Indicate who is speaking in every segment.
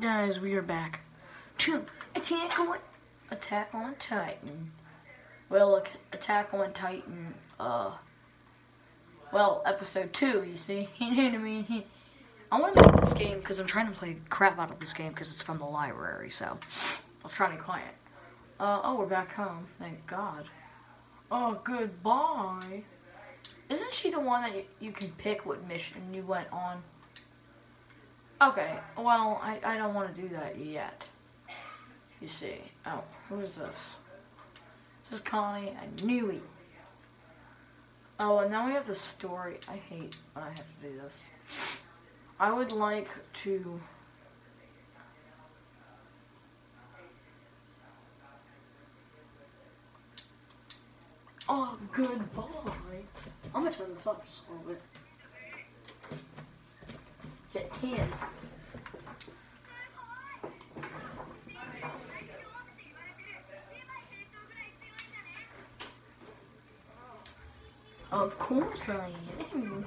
Speaker 1: guys, we are back to Attack on Attack on Titan. Well, look, Attack on Titan. Uh, well, episode two. You see, you know what I mean. I want to make this game because I'm trying to play crap out of this game because it's from the library. So I'll try to be quiet. Uh, oh, we're back home. Thank God. Oh, goodbye. Isn't she the one that you, you can pick what mission you went on? Okay, well, I, I don't want to do that yet. You see. Oh, who is this? This is Connie. I knew it. Oh, and now we have the story. I hate when I have to do this. I would like to... Oh, goodbye. I'm gonna turn this up just a little bit. Get 10. Of course I am.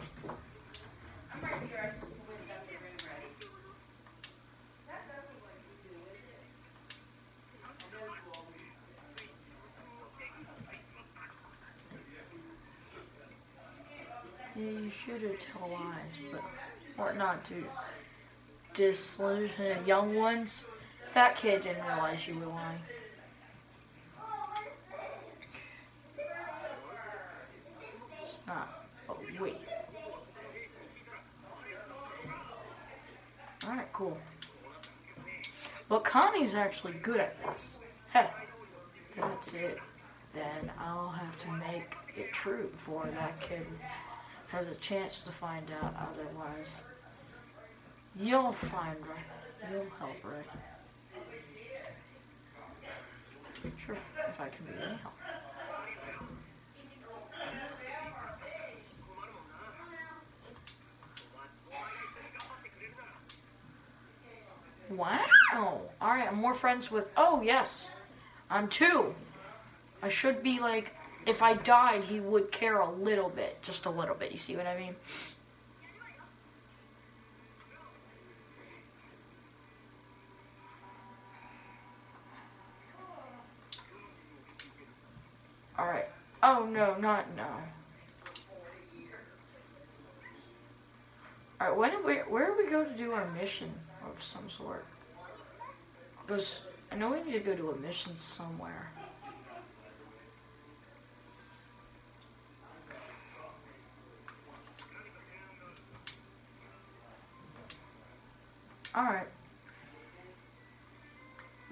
Speaker 1: Yeah, you should have told lies, but or not to disillusion young ones. That kid didn't realize you were lying. It's not. Oh wait. All right, cool. But Connie's actually good at this. Hey, that's it. Then I'll have to make it true for that kid has a chance to find out otherwise. You'll find Ray. You'll help Ray. Sure, if I can be any help. Wow. Alright, I'm more friends with... Oh, yes. I'm two. I should be like if I died, he would care a little bit. Just a little bit, you see what I mean? Alright. Oh, no, not no. Alright, when did we, where do we go to do our mission of some sort? Because I know we need to go to a mission somewhere. Alright.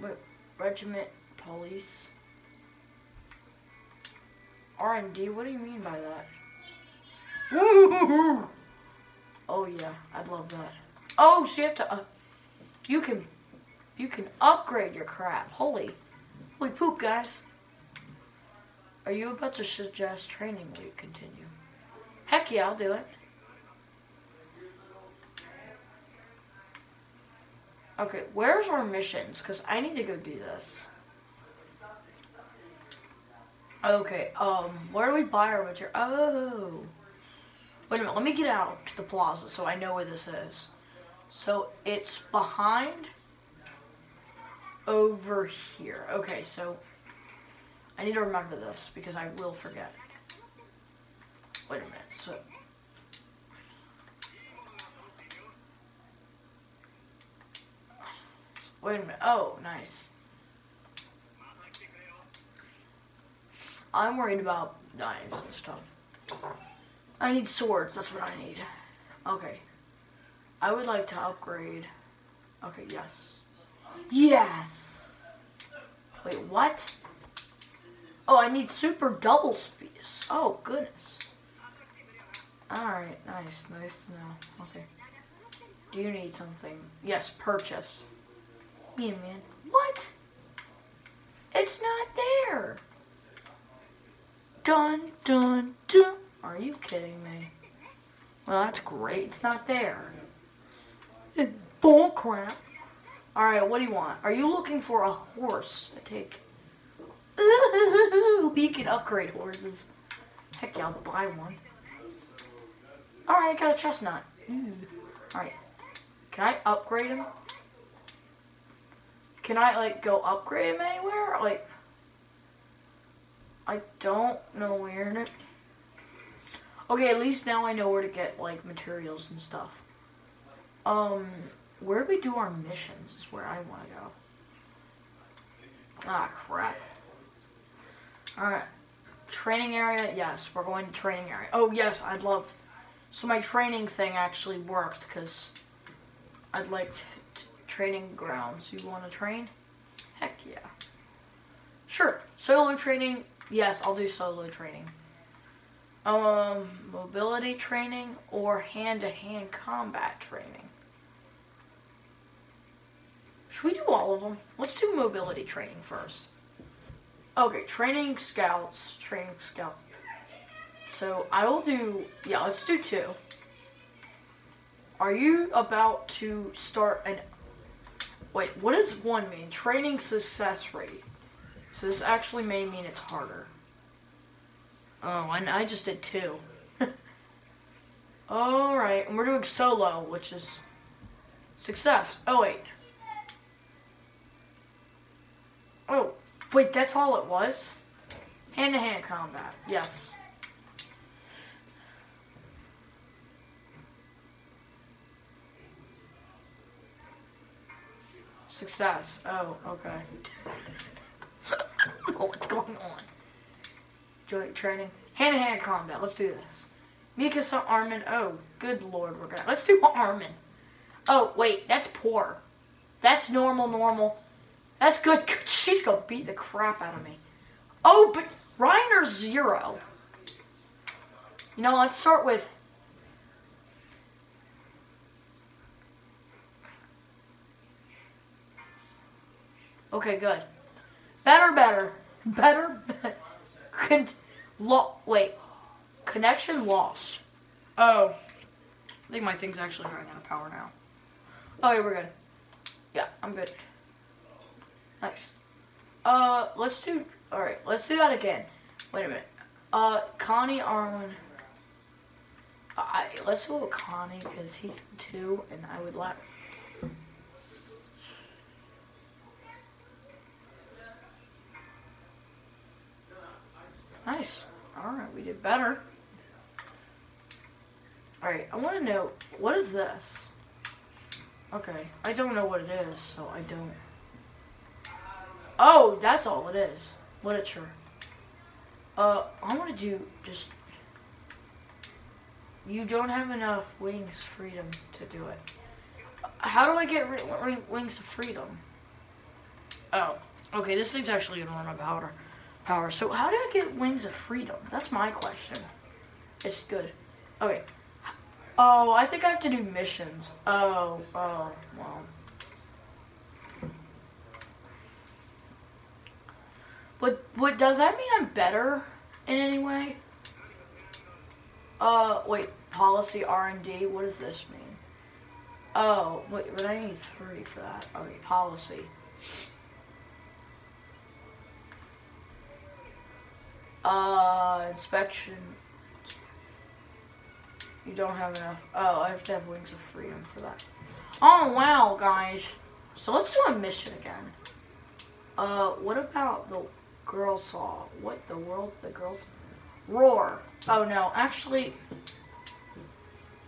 Speaker 1: Wait, regiment, police. R&D, what do you mean by that? oh yeah, I'd love that. Oh, so you have to, uh, you can, you can upgrade your crap. Holy, holy poop, guys. Are you about to suggest training we continue? Heck yeah, I'll do it. Okay, where's our missions? Because I need to go do this. Okay, um, where do we buy our material? Oh. Wait a minute, let me get out to the plaza so I know where this is. So, it's behind over here. Okay, so I need to remember this because I will forget. Wait a minute, so Wait a minute. Oh, nice. I'm worried about knives and stuff. I need swords. That's what I need. Okay. I would like to upgrade. Okay, yes. Yes! Wait, what? Oh, I need super double speed. Oh, goodness. Alright, nice. Nice to know. Okay. Do you need something? Yes, purchase. And man. What? It's not there. Dun, dun, dun. Are you kidding me? Well, that's great. It's not there. It's bull crap. Alright, what do you want? Are you looking for a horse to take? Ooh, we can upgrade horses. Heck yeah, I'll buy one. Alright, I got a chestnut. Alright. Can I upgrade him? Can I like go upgrade him anywhere? Like, I don't know where to. Okay, at least now I know where to get like materials and stuff. Um, where do we do our missions? Is where I want to go. Ah, crap. Alright. Training area? Yes, we're going to training area. Oh, yes, I'd love... So my training thing actually worked, because I'd like training grounds. You want to train? Heck yeah. Sure. Solo training? Yes, I'll do solo training. Um, mobility training or hand-to-hand -hand combat training? Should we do all of them? Let's do mobility training first. Okay, training scouts, training scouts. So I will do, yeah, let's do two. Are you about to start an, wait, what does one mean? Training success rate. So this actually may mean it's harder. Oh, and I just did two. Alright, and we're doing solo, which is success. Oh, wait. Oh, wait, that's all it was? Hand-to-hand -hand combat, yes. Success. Oh, okay. oh, what's going on? Joint training. Hand-to-hand -hand combat. Let's do this. Mikasa Armin. Oh, good lord, we're gonna. Let's do Armin. Oh, wait, that's poor. That's normal, normal. That's good. She's gonna beat the crap out of me. Oh, but Reiner's zero. You know, let's start with... Okay, good. Better, better. Better, better. Con lo wait. Connection lost. Oh. I think my thing's actually running out of power now. Oh, yeah, we're good. Yeah, I'm good. Nice. Uh, let's do, alright, let's do that again. Wait a minute. Uh, Connie Arlen. I, let's go with Connie because he's two and I would like. Nice. Alright, we did better. Alright, I want to know, what is this? Okay, I don't know what it is, so I don't. Oh, that's all it is. Literature. Uh, I want to do just... You don't have enough wings freedom to do it. How do I get wings of freedom? Oh, okay, this thing's actually gonna run out powder. Power. So how do I get wings of freedom? That's my question. It's good. Okay. Oh, I think I have to do missions. Oh, oh, well. But what does that mean I'm better in any way? Uh, wait, policy R&D, what does this mean? Oh, wait, but I need three for that. Okay, policy. Uh, inspection. You don't have enough. Oh, I have to have wings of freedom for that. Oh, wow, guys. So let's do a mission again. Uh, what about the girl saw. What the world? The girls roar. Oh no, actually,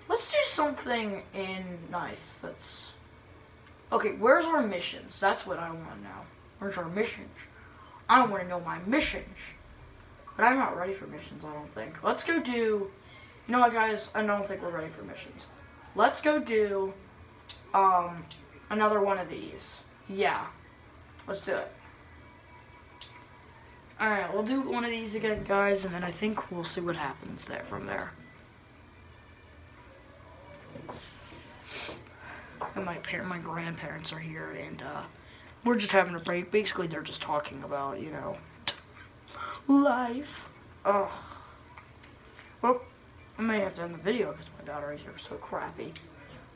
Speaker 1: let's do something in nice. That's okay. Where's our missions? That's what I want to know. Where's our missions? I want to know my missions. But I'm not ready for missions. I don't think. Let's go do. You know what, guys? I don't think we're ready for missions. Let's go do um another one of these. Yeah. Let's do it. Alright, we'll do one of these again, guys, and then I think we'll see what happens there from there. And my parent, my grandparents are here, and uh, we're just having a break. Basically, they're just talking about, you know, life. Oh. Well, I may have to end the video because my daughter are so crappy.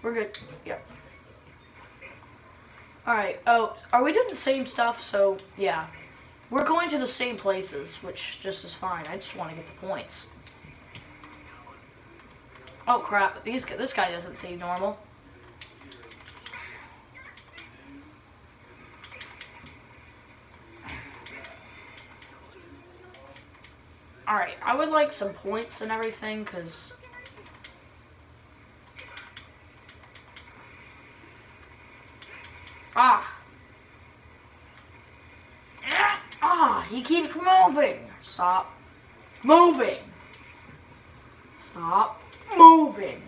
Speaker 1: We're good. Yep. Alright, oh, are we doing the same stuff? So, yeah. We're going to the same places, which just is fine. I just want to get the points. Oh crap, These, this guy doesn't seem normal. Alright, I would like some points and everything, because... Ah. Ah, he keeps moving. Stop moving. Stop moving.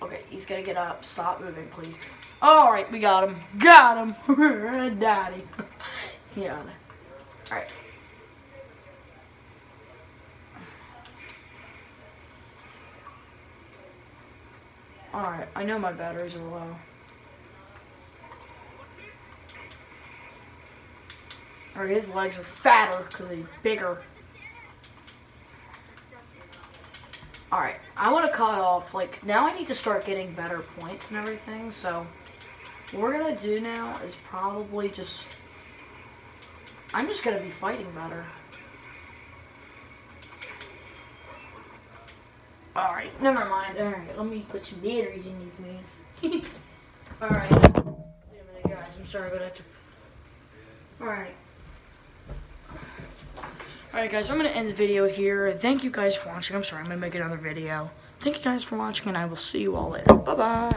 Speaker 1: Okay, he's gonna get up. Stop moving, please. Alright, we got him. Got him. Daddy. yeah. Alright. Alright, I know my batteries are low. Or his legs are fatter because he's bigger. Alright, I want to cut off, like, now I need to start getting better points and everything, so what we're going to do now is probably just, I'm just going to be fighting better. Alright, never mind, alright, let me put some batteries in these, man. Alright, wait a minute, guys, I'm sorry, but I have to, alright. Alright guys, I'm going to end the video here. Thank you guys for watching. I'm sorry, I'm going to make another video. Thank you guys for watching, and I will see you all later. Bye-bye.